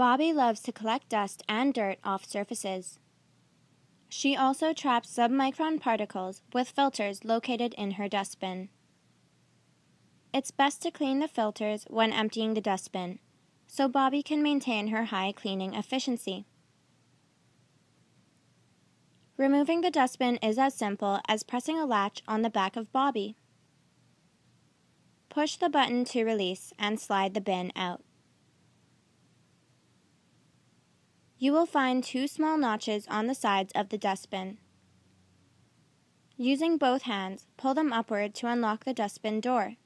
bObi loves to collect dust and dirt off surfaces. She also traps submicron particles with filters located in her dustbin. It's best to clean the filters when emptying the dustbin, so bObi can maintain her high cleaning efficiency. Removing the dustbin is as simple as pressing a latch on the back of bObi. Push the button to release and slide the bin out. You will find two small notches on the sides of the dustbin. Using both hands, pull them upward to unlock the dustbin door.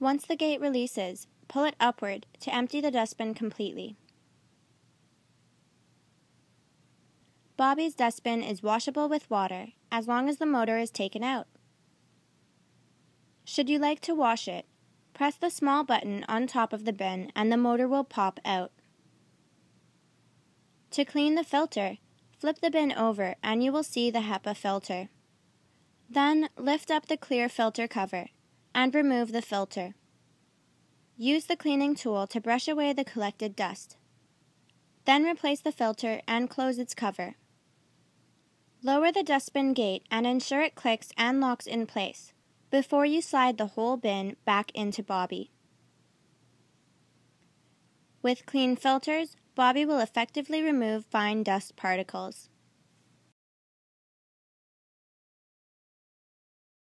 Once the gate releases, pull it upward to empty the dustbin completely. bObi's dustbin is washable with water as long as the motor is taken out. Should you like to wash it, press the small button on top of the bin and the motor will pop out. To clean the filter, flip the bin over and you will see the HEPA filter. Then lift up the clear filter cover and remove the filter. Use the cleaning tool to brush away the collected dust. Then replace the filter and close its cover. Lower the dustbin gate and ensure it clicks and locks in place before you slide the whole bin back into bObi. With clean filters, bObi will effectively remove fine dust particles.